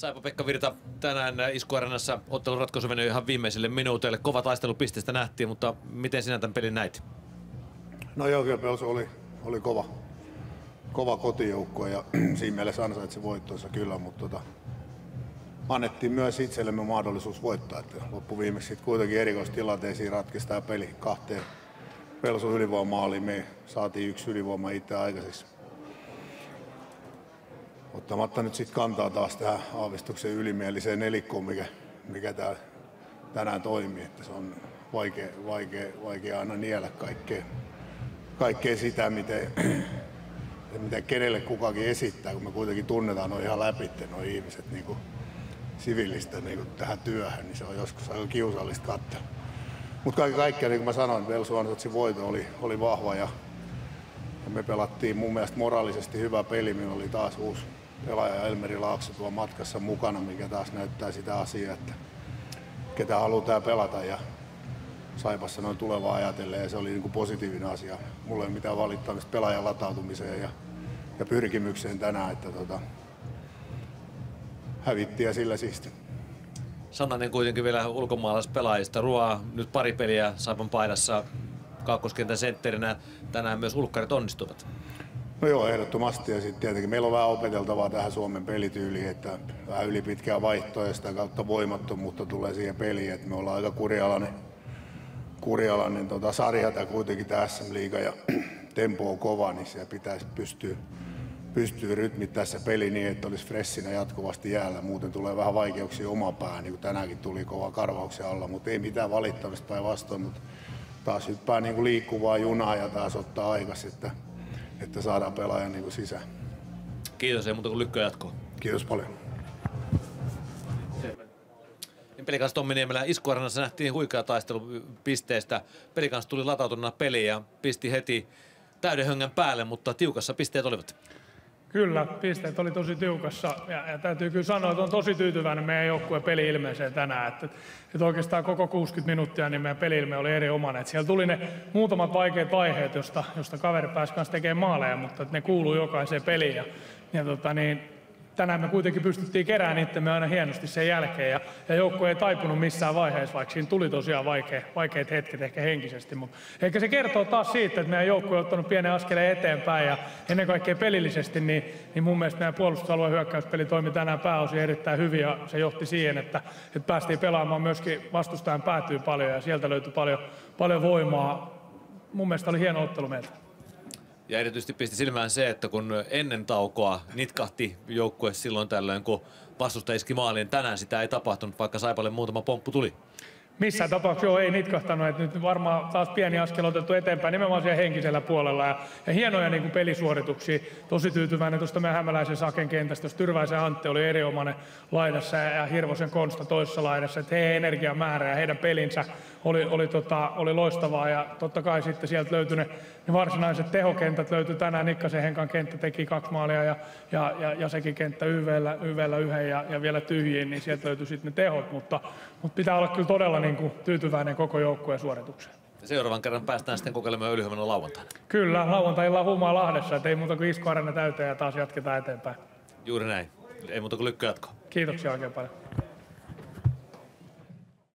Saipa Pekka Virta tänään Iskuarenassa ottelun ratkaisu meni ihan viimeisille minuuteille. Kova taistelu pisteestä nähtiin, mutta miten sinä tämän pelin näit? No joo, kyllä oli, oli kova, kova kotijoukko ja siinä mielessä ansaitsi voittoissa kyllä, mutta tota, annettiin myös itsellemme mahdollisuus voittaa. Että loppuviimeksi sitten kuitenkin erikoistilanteisiin ratkesi tämä peli kahteen Pelsun ylivoimaaliin. Me saatiin yksi ylivoima itse aikaiseksi ottamatta nyt sitten kantaa taas tähän aavistuksen ylimieliseen nelikkoon, mikä, mikä tää tänään toimii. Että se on vaikea, vaikea, vaikea aina niellä kaikkea, kaikkea sitä, miten, mitä kenelle kukakin esittää, kun me kuitenkin tunnetaan noin ihan läpi nuo ihmiset niin kuin sivillistä niin kuin tähän työhön, niin se on joskus aika kiusallista katsoa. Mutta kaiken kaikkiaan, niin kuin mä sanoin, Velsu Ansatsin voito oli, oli vahva ja, ja me pelattiin mun mielestä moraalisesti hyvä peli. Meillä oli taas uusi pelaaja Elmeri Laakso tuo matkassa mukana, mikä taas näyttää sitä asiaa, että ketä halutaan pelata ja Saipassa noin tulevaa ajatellen ja se oli niin kuin positiivinen asia. Mulla ei ole mitään valittamista pelaajan latautumiseen ja, ja pyrkimykseen tänään, että tota, hävittiin ja sillä siisti. Sananen kuitenkin vielä ulkomaalaispelaajista. Ruoaa nyt pari peliä Saipan paidassa kakkoskentän sentterinä. Tänään myös ulkkarit onnistuvat. No joo, ehdottomasti. Ja sitten tietenkin meillä on vähän opeteltavaa tähän Suomen pelityyliin, että vähän ylipitkää vaihtoa ja sitä kautta voimattomuutta tulee siihen peliin. Että me ollaan aika kurialainen, kurialainen tota, sarja tämä kuitenkin tämä SM-liiga ja tempo on kova, niin siellä pitäisi pystyä, pystyä rytmittämään se peli niin, että olisi fressinä jatkuvasti jäällä. Muuten tulee vähän vaikeuksia oma päähän, niin kuin tänäänkin tuli kova karvauksia alla, mutta ei mitään valittamista päinvastoin, mutta taas hyppää niin kuin liikkuvaa junaa ja taas ottaa aikas, että että saadaan pelaajan niin sisään. Kiitos, ei muuta kuin lykkyä jatkoa. Kiitos paljon. Niin pelikanssa Tommi Niemelä iskuarenassa nähtiin huikea taistelu pisteestä. Pelikanssa tuli latautuneena peliin ja pisti heti täyden höngän päälle, mutta tiukassa pisteet olivat. Kyllä, pisteet oli tosi tiukassa ja, ja täytyy kyllä sanoa, että on tosi tyytyväinen meidän joukkueen peli-ilmeeseen tänään. Että, että oikeastaan koko 60 minuuttia niin meidän peli-ilme oli erinomainen. Että siellä tuli ne muutamat vaikeat vaiheet, josta, josta kaveri pääsi kanssa tekemään maaleja, mutta ne kuuluu jokaiseen peliin. Ja, ja tota, niin, tänään me kuitenkin pystyttiin kerään itsemme aina hienosti sen jälkeen ja, ja joukkue ei taipunut missään vaiheessa, vaikka siinä tuli tosiaan vaikea, vaikeat hetket ehkä henkisesti. Mutta ehkä se kertoo taas siitä, että meidän joukkue on ottanut pienen askeleen eteenpäin ja ennen kaikkea pelillisesti, niin, niin mun mielestä meidän puolustusalueen hyökkäyspeli toimi tänään pääosin erittäin hyvin ja se johti siihen, että, että päästiin pelaamaan myöskin vastustajan päätyy paljon ja sieltä löytyi paljon, paljon voimaa. Mun mielestä oli hieno ottelu meiltä. Ja erityisesti pisti silmään se, että kun ennen taukoa nitkahti joukkue silloin tällöin, kun vastusta iski maaliin, tänään sitä ei tapahtunut, vaikka Saipalle muutama pomppu tuli. Missään tapauksessa joo, ei nitkahtanut. Että nyt varmaan taas pieni askel otettu eteenpäin nimenomaan siellä henkisellä puolella. Ja, ja hienoja niin kuin pelisuorituksia. Tosi tyytyväinen tuosta meidän hämäläisen Saken kentästä. Jos Tyrväisen Antti oli erinomainen laidassa ja, ja Hirvosen Konsta toisessa laidassa. Että heidän energiamäärä ja heidän pelinsä oli, oli, tota, oli loistavaa. Ja totta kai sitten sieltä löytyi ne, ne varsinaiset tehokentät. Löytyi tänään Nikkasen Henkan kenttä, teki kaksi maalia ja, ja, ja, ja sekin kenttä YVllä, YVllä yhden ja, ja vielä tyhjiin, niin sieltä löytyi sitten ne tehot. Mutta, mutta pitää olla kyllä todella niin kuin tyytyväinen koko joukkueen suoritukseen. Seuraavan kerran päästään sitten kokeilemaan ylihuomenna lauantaina. Kyllä, lauantailla huumaa Lahdessa, että ei muuta kuin iskuarena täyteen ja taas jatketaan eteenpäin. Juuri näin. Ei muuta kuin lykkyä jatkoa. Kiitoksia oikein paljon.